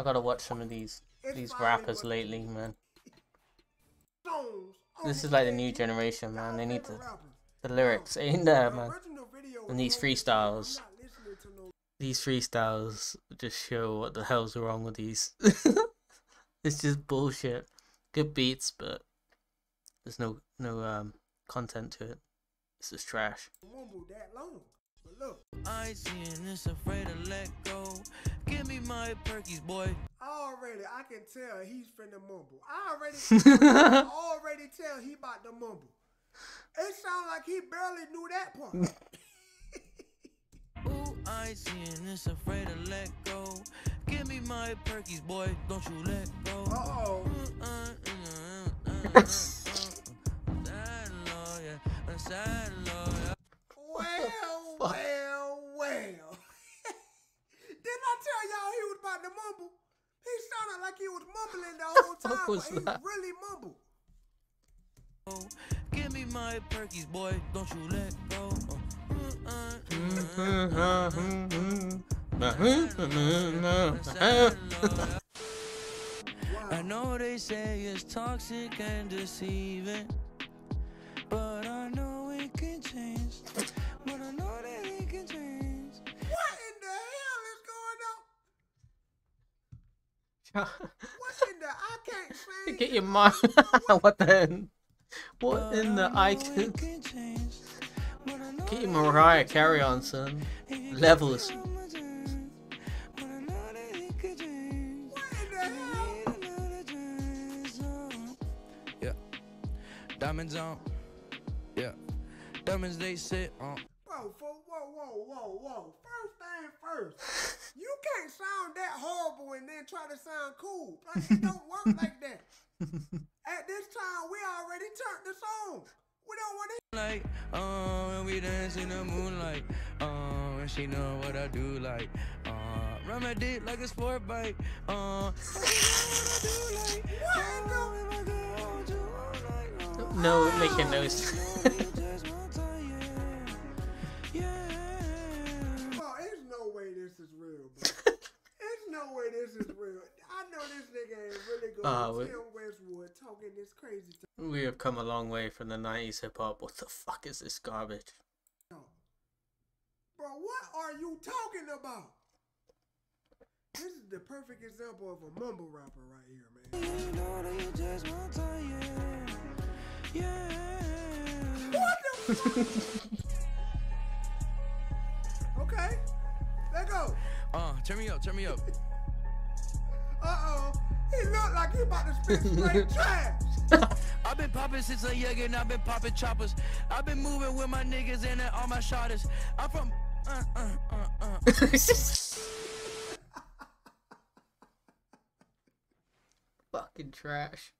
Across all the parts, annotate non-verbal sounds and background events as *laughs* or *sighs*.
I gotta watch some of these these rappers lately, man. This is like the new generation, man. They need to the lyrics ain't there, man. And these freestyles, these freestyles just show what the hell's wrong with these. *laughs* it's just bullshit. Good beats, but there's no no um content to it. It's just trash. I ain't seeing this afraid to let go. Give me my perkies, boy. Already, I can tell he's finna mumble. I already, I *laughs* already tell he about to mumble. It sounds like he barely knew that part. *laughs* Ooh, I ain't seeing this afraid to let go. Give me my perkies, boy. Don't you let go. Uh-oh. *laughs* Well, well, well. Didn't I tell y'all he was about to mumble? He sounded like he was mumbling the whole time, was he that? really mumbled. Give me my perkies, boy. Don't you let go. I know they say it's toxic and deceiving, but I know it can change. But I know that it can change. What in the hell is going on? *laughs* Get your mind. *laughs* what the? What in the I icon? can change, but Get your Mariah Carry on, son. Levels. What in the hell? Yeah. Diamonds on. Yeah. Diamonds they sit on. Bro, for, whoa, whoa, whoa, whoa. First thing first. You can't sound that horrible and then try to sound cool. Like, it don't work *laughs* like that. At this time, we already turned the song. We don't want to Like, um, and we dance in the moonlight. Um, and she know what I do like. Uh, run my dick like a sport bike. Uh, No, making noise. *laughs* no way this is real. I know this nigga ain't really going Ah, to we- Tim Westwood talking this crazy stuff. we have come a long way from the 90s hip hop. What the fuck is this garbage? Bro, what are you talking about? This is the perfect example of a mumble rapper right here, man. What the fuck? *laughs* okay, let go. uh, turn me up, turn me up. Like he about to spit straight *laughs* trash. *laughs* I've been popping since a youngin', I've been popping choppers. I've been moving with my niggas and all my shotters. I'm from. Uh, uh, uh, uh. *laughs* Fucking trash.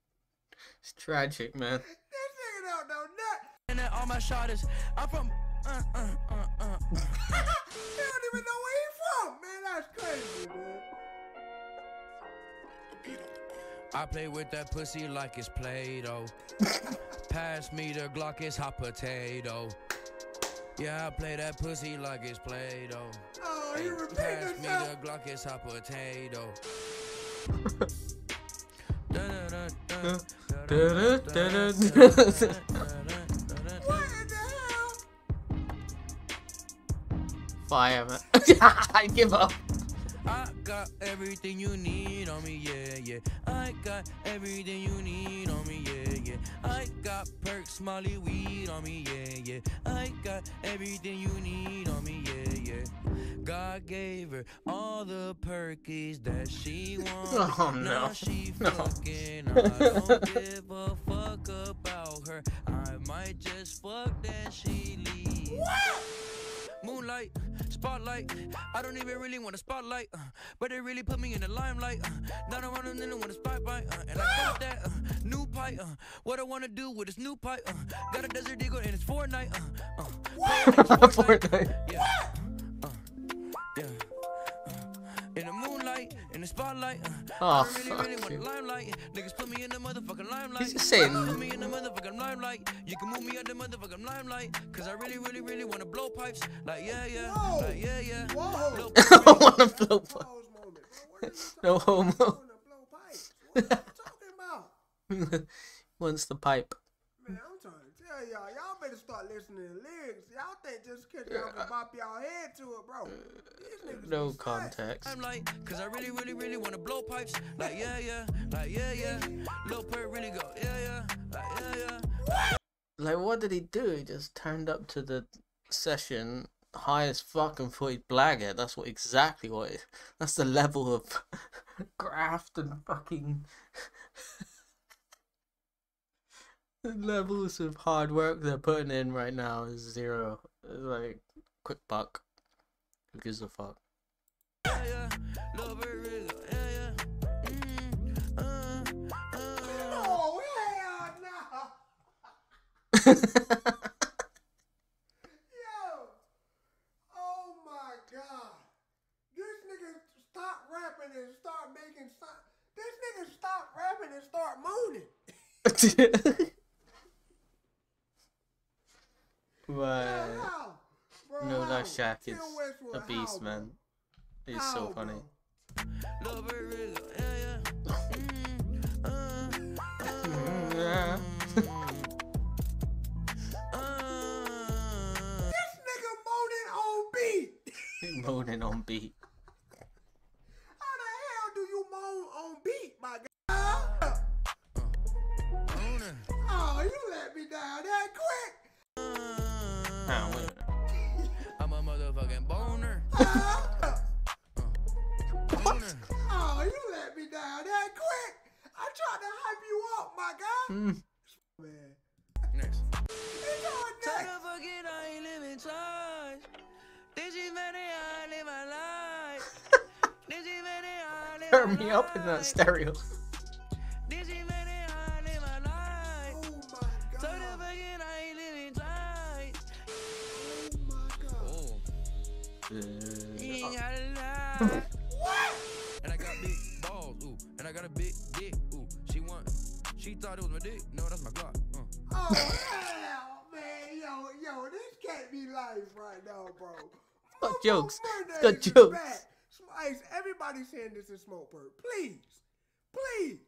It's tragic, man. This nigga don't know nothing. And all my shotters. I'm from. Uh, uh, uh, uh. he don't even know where he from, man. That's crazy, man. I play with that pussy like it's Play-Doh. *laughs* Pass me the Glock, it's hot potato. Yeah, I play that pussy like it's Play-Doh. Oh, he Hey, repeating pass me himself. the Glock, it's hot potato. *laughs* What the hell? Fire, man. *laughs* I give up. I got everything you need on me, yeah, yeah. I got everything you need on me, yeah, yeah. I got perks, Molly weed on me, yeah, yeah. I got everything you need on me, yeah, yeah. God gave her all the perkies that she *laughs* wanted. Oh, no. Now she *laughs* No. fucking. I *laughs* don't give a fuck about her. I might just fuck then she leave. Moonlight, spotlight. I don't even really want a spotlight, uh, but they really put me in the limelight. Uh, around them, they don't want a spotlight. Uh, and I got that uh, new pipe. Uh, what I wanna do with this new pipe? Uh, got a desert eagle and it's Fortnite. Uh, uh, *laughs* Fortnite. Uh, yeah. The motherfucking limelight. He's just saying- Put me in the motherfucking limelight. You can move me out the motherfucking limelight. Cause I really, really, really wanna blow pipes. Like, yeah, yeah. Whoa. Like, yeah, yeah. Whoa. Blow *laughs* I wanna blow. Pause moment, bro. *laughs* No homo. Wanna. What are you talking about? *laughs* Wants the pipe. Man, I'm trying to tell y'all, y'all better start listening to lyrics. Y'all think just cause y'all can bop y'all head to it, bro. These No context. I'm like, cause I really, really, really wanna blow pipes. Like, yeah, yeah, like, yeah, yeah. Lil Perk really go, yeah, yeah, like, yeah, yeah. Like, what did he do? He just turned up to the session high as fuck and thought he'd blag it. That's what exactly what it. That's the level of *laughs* graft and fucking the levels of hard work they're putting in right now is zero. It's like quick buck. Who gives a fuck? *laughs* Oh, yeah, yeah. Lil Perk really go, yeah, yeah. Oh, no. Yo. Oh my god. This nigga stop rapping and start making sound. This nigga stop rapping and start moaning. *laughs* *laughs* right. How? Bro, No, that? Shaq is a beast, how, man. bro. He's so funny. *laughs* Moaning on beat. How the hell do you moan on beat, my guy? Oh, you let me down that quick. Boner. Huh? Boner. Oh, you let me down that quick. I tried to hype you up, my guy. Mm. Man, Next. it's on Tell next. *laughs* the fucking she thought it was my dick. No, that's my Glock. Uh. Oh hell, man, yo, yo, this can't be life right now, bro. got jokes. Mondays It's got is jokes. back. Spice, everybody saying this is smoke perk. Please, please.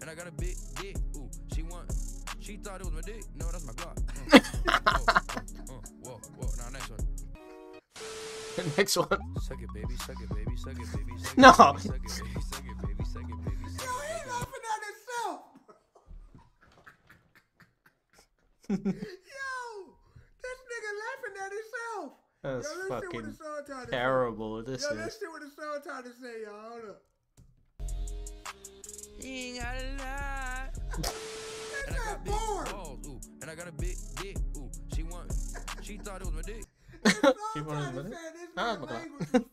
And I got a big dick, ooh. She want, she thought it was my dick. No, that's my Glock. Uh. uh, uh, whoa, whoa. Now, next one. *laughs* Next one. Suck it, baby, suck it, baby, suck it, baby, suck it, No. it, baby, suck it, baby, yo, this nigga laughing at himself. That's yo, let's see what fucking the song terrible. say. This Yo, is. let's see what the song trying to say, y'all. Hold up. You ain't gotta lie. *laughs* That's And I that got big balls, ooh. And I got a big dick, ooh. She want, she thought it was my dick. She wanted trying to money? say this Ah, nigga my God.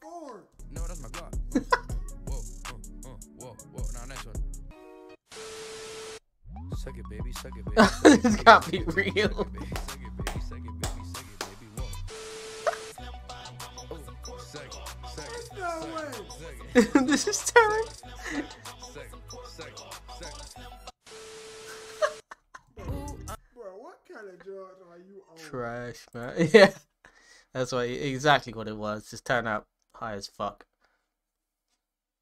Suck it, baby, suck it, baby. suck it, This baby, can't be real. Oh, *laughs* this is terrible. what? Trash, man. *laughs* Yeah. That's why exactly what it was. Just turn up high as fuck.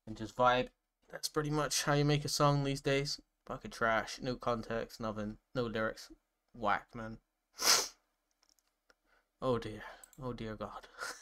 And just vibe. That's pretty much how you make a song these days. Fucking trash. No context, nothing. No lyrics. Whack, man. *sighs* Oh dear. Oh dear God. *laughs*